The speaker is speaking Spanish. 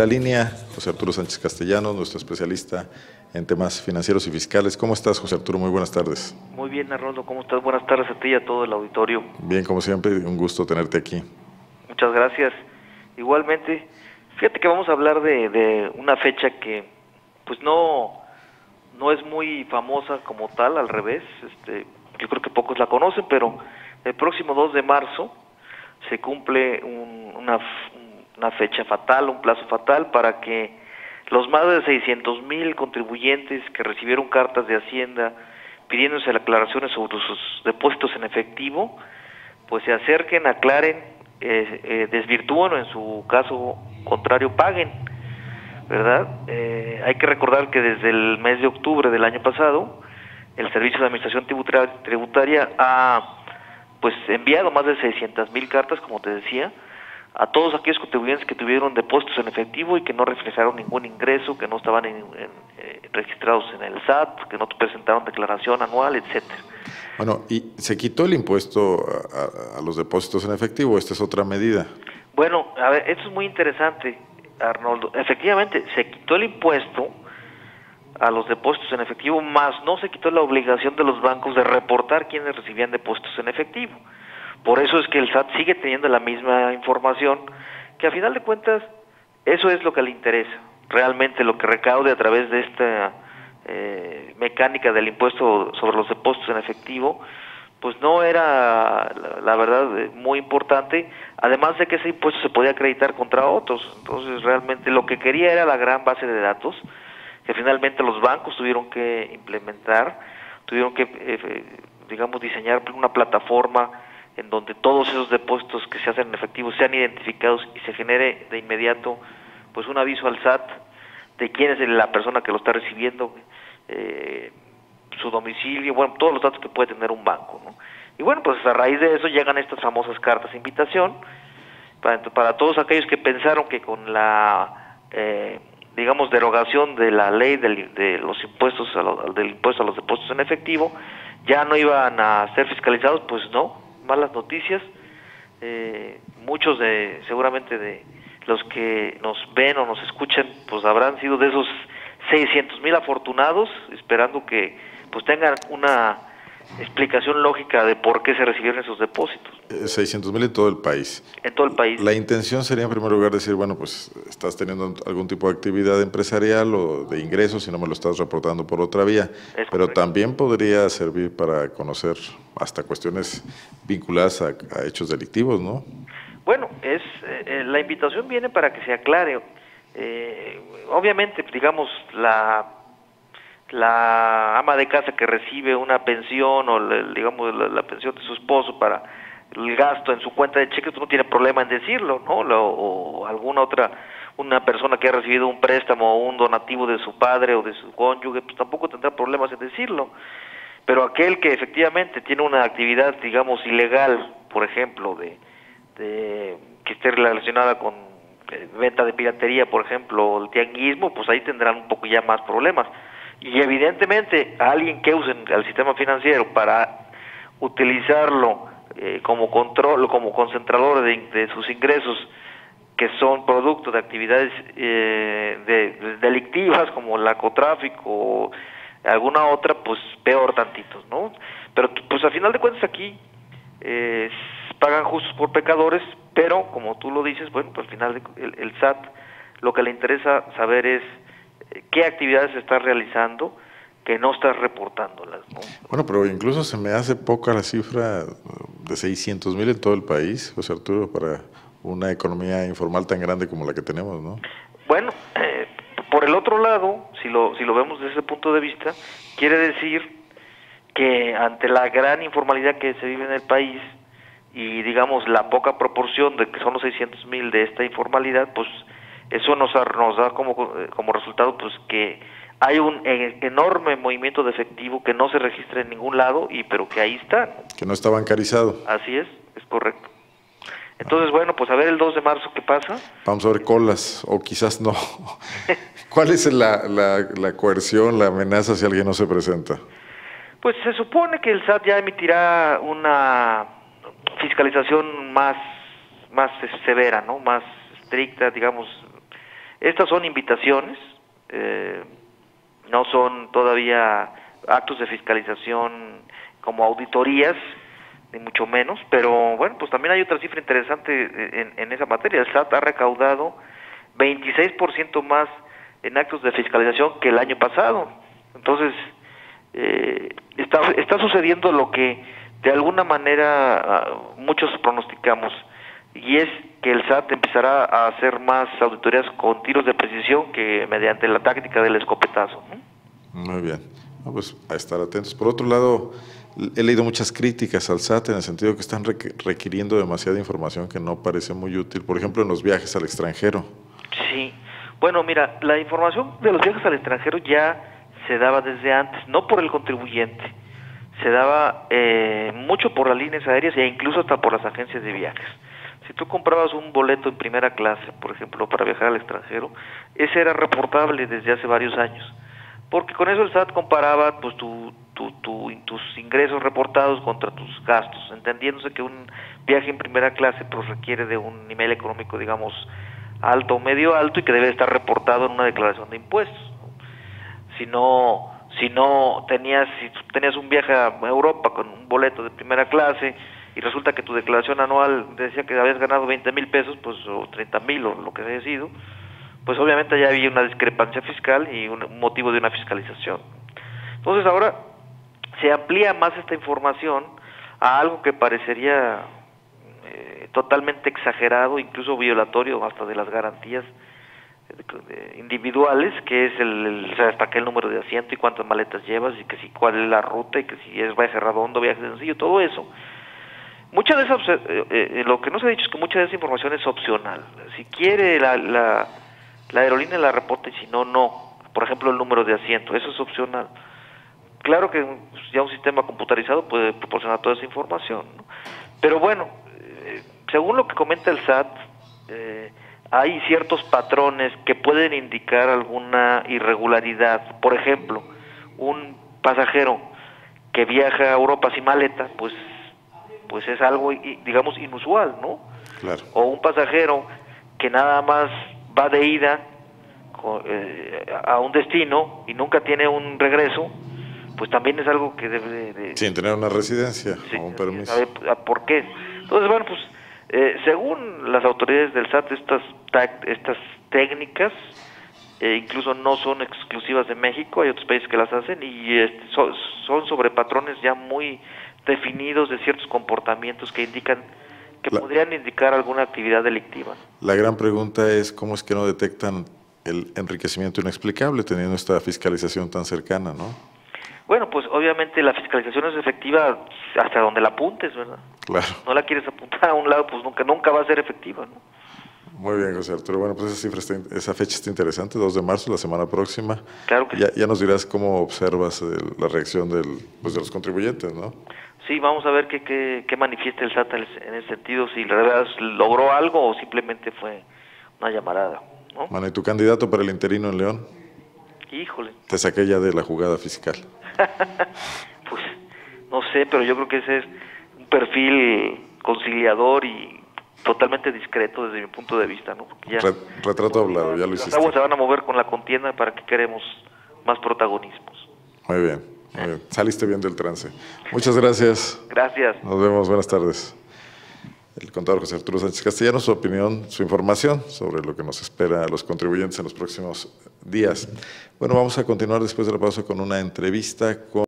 La línea, José Arturo Sánchez Castellanos, nuestro especialista en temas financieros y fiscales. ¿Cómo estás, José Arturo? Muy buenas tardes. Muy bien, Arnoldo, ¿cómo estás? Buenas tardes a ti y a todo el auditorio. Bien, como siempre, un gusto tenerte aquí. Muchas gracias. Igualmente, fíjate que vamos a hablar de, de una fecha que, pues no, no es muy famosa como tal, al revés. Este, yo creo que pocos la conocen, pero el próximo 2 de marzo se cumple un, una, una fecha fatal, un plazo fatal para que los más de 600 mil contribuyentes que recibieron cartas de Hacienda pidiéndose aclaraciones sobre sus depósitos en efectivo, pues se acerquen, aclaren, eh, eh, desvirtúen o en su caso contrario paguen, ¿verdad? Eh, hay que recordar que desde el mes de octubre del año pasado, el Servicio de Administración Tributaria ha pues enviado más de 600 mil cartas, como te decía, a todos aquellos contribuyentes que tuvieron depósitos en efectivo y que no reflejaron ningún ingreso, que no estaban en, eh, registrados en el SAT, que no presentaron declaración anual, etcétera. Bueno, ¿y se quitó el impuesto a, los depósitos en efectivo? ¿Esta es otra medida? Bueno, a ver, esto es muy interesante, Arnoldo. Efectivamente, se quitó el impuesto a los depósitos en efectivo, más no se quitó la obligación de los bancos de reportar quienes recibían depósitos en efectivo. Por eso es que el SAT sigue teniendo la misma información, que a final de cuentas eso es lo que le interesa. Realmente lo que recaude a través de esta eh, mecánica del impuesto sobre los depósitos en efectivo, pues no era, la, verdad, eh, muy importante, además de que ese impuesto se podía acreditar contra otros. Entonces, realmente lo que quería era la gran base de datos, que finalmente los bancos tuvieron que implementar, tuvieron que, eh, digamos, diseñar una plataforma en donde todos esos depósitos que se hacen en efectivo sean identificados y se genere de inmediato pues un aviso al SAT de quién es la persona que lo está recibiendo, eh, su domicilio, bueno, todos los datos que puede tener un banco. ¿no? Y bueno, pues a raíz de eso llegan estas famosas cartas de invitación para, para todos aquellos que pensaron que con la, eh, digamos, derogación de la ley del, de los impuestos, a del impuesto a los depósitos en efectivo, ya no iban a ser fiscalizados, pues no, malas noticias. Eh, muchos de, seguramente de los que nos ven o nos escuchan, pues habrán sido de esos 600 mil afortunados, esperando que pues tengan una explicación lógica de por qué se recibieron esos depósitos. 600 eh, mil en todo el país. En todo el país. La intención sería en primer lugar decir, bueno, pues estás teniendo algún tipo de actividad empresarial o de ingresos y no me lo estás reportando por otra vía. Pero también podría servir para conocer hasta cuestiones vinculadas a, hechos delictivos, ¿no? Bueno, es eh, eh, la invitación viene para que se aclare. obviamente, digamos, la la ama de casa que recibe una pensión o digamos la, pensión de su esposo para el gasto en su cuenta de cheques, pues no tiene problema en decirlo, ¿no? o alguna otra, una persona que ha recibido un préstamo o un donativo de su padre o de su cónyuge, pues tampoco tendrá problemas en decirlo. Pero aquel que efectivamente tiene una actividad, digamos, ilegal, por ejemplo, de, de que esté relacionada con eh, venta de piratería, por ejemplo, o el tianguismo, pues ahí tendrán un poco ya más problemas y evidentemente alguien que use el sistema financiero para utilizarlo eh, como control, como concentrador de, sus ingresos que son producto de actividades eh, de, delictivas como el narcotráfico o alguna otra, pues peor tantitos, ¿no? Pero pues al final de cuentas aquí eh, pagan justos por pecadores, pero como tú lo dices, bueno, pues al final el, el SAT lo que le interesa saber es qué actividades estás realizando que no estás reportándolas. Bueno, pero incluso se me hace poca la cifra de 600 mil en todo el país, José Arturo, para una economía informal tan grande como la que tenemos, ¿no? Bueno, eh, por el otro lado, si lo, si lo vemos desde ese punto de vista, quiere decir que ante la gran informalidad que se vive en el país y digamos la poca proporción de que son los 600 mil de esta informalidad, pues eso nos, nos da como, como resultado pues que hay un enorme movimiento de efectivo que no se registra en ningún lado y pero que ahí está. Que no está bancarizado. Así es, es correcto. Entonces, bueno, pues a ver el 2 de marzo qué pasa. Vamos a ver colas, o quizás no. ¿Cuál es la, la, la coerción, la amenaza si alguien no se presenta? Pues se supone que el SAT ya emitirá una fiscalización más, más severa, ¿no? Más estricta, digamos, Estas son invitaciones, eh, no son todavía actos de fiscalización como auditorías, ni mucho menos, pero bueno, pues también hay otra cifra interesante en, en esa materia. El SAT ha recaudado 26% más en actos de fiscalización que el año pasado. Entonces, eh, está, está sucediendo lo que de alguna manera ah, muchos pronosticamos, y es que el SAT empezará a hacer más auditorías con tiros de precisión que mediante la táctica del escopetazo. Muy bien, pues a estar atentos. Por otro lado, he leído muchas críticas al SAT en el sentido que están requiriendo demasiada información que no parece muy útil, por ejemplo, en los viajes al extranjero. Sí, bueno, mira, la información de los viajes al extranjero ya se daba desde antes, no por el contribuyente, se daba eh, mucho por las líneas aéreas e incluso hasta por las agencias de viajes. Si tú comprabas un boleto en primera clase, por ejemplo, para viajar al extranjero, ese era reportable desde hace varios años, porque con eso el SAT comparaba pues tu, tu, tus ingresos reportados contra tus gastos, entendiéndose que un viaje en primera clase pues requiere de un nivel económico, digamos, alto o medio alto y que debe estar reportado en una declaración de impuestos. Si no, si no tenías, si tenías un viaje a Europa con un boleto de primera clase y resulta que tu declaración anual decía que habías ganado 20 mil pesos, pues o 30 mil o lo que haya sido, pues obviamente ya había una discrepancia fiscal y un motivo de una fiscalización. Entonces ahora se amplía más esta información a algo que parecería eh, totalmente exagerado, incluso violatorio hasta de las garantías individuales, que es el, hasta qué el número de asiento y cuántas maletas llevas y que si cuál es la ruta y que si es viaje redondo, viaje sencillo, todo eso. Mucha de esas, eh, eh, lo que no se ha dicho es que mucha de esa información es opcional. Si quiere la, la, la aerolínea la reporta y si no, no. Por ejemplo, el número de asiento, eso es opcional. Claro que ya un sistema computarizado puede proporcionar toda esa información, pero bueno, eh, según lo que comenta el SAT, eh, hay ciertos patrones que pueden indicar alguna irregularidad. Por ejemplo, un pasajero que viaja a Europa sin maleta, pues, pues es algo, digamos, inusual, ¿no? Claro. O un pasajero que nada más va de ida eh, a un destino y nunca tiene un regreso, pues también es algo que debe de... Sin tener una residencia o un permiso. por qué. Entonces, bueno, pues eh, según las autoridades del SAT, estas, estas técnicas eh, incluso no son exclusivas de México, hay otros países que las hacen y este, son, sobre patrones ya muy definidos de ciertos comportamientos que indican que podrían indicar alguna actividad delictiva. La gran pregunta es cómo es que no detectan el enriquecimiento inexplicable teniendo esta fiscalización tan cercana, ¿no? Bueno, pues obviamente la fiscalización es efectiva hasta donde la apuntes, ¿verdad? Claro. No la quieres apuntar a un lado, pues nunca nunca va a ser efectiva, ¿no? Muy bien, José Arturo. Bueno, pues esa, cifra esa fecha está interesante, 2 de marzo, la semana próxima. Claro que ya, ya nos dirás cómo observas la reacción del, pues, de los contribuyentes, ¿no? Sí, vamos a ver qué, qué, qué manifiesta el SAT en ese sentido, si logró algo o simplemente fue una llamarada. ¿no? Bueno, ¿y tu candidato para el interino en León? Híjole. Te saqué ya de la jugada fiscal. pues no sé, pero yo creo que ese es un perfil conciliador y totalmente discreto desde mi punto de vista, ¿no? ya, retrato hablado, ya lo hiciste. Las aguas se van a mover con la contienda para que queremos más protagonismos. Muy bien, muy bien. Saliste bien del trance. Muchas gracias. Gracias. Nos vemos, buenas tardes. El contador José Arturo Sánchez Castellano, su opinión, su información sobre lo que nos espera a los contribuyentes en los próximos días. Bueno, vamos a continuar después de la pausa con una entrevista con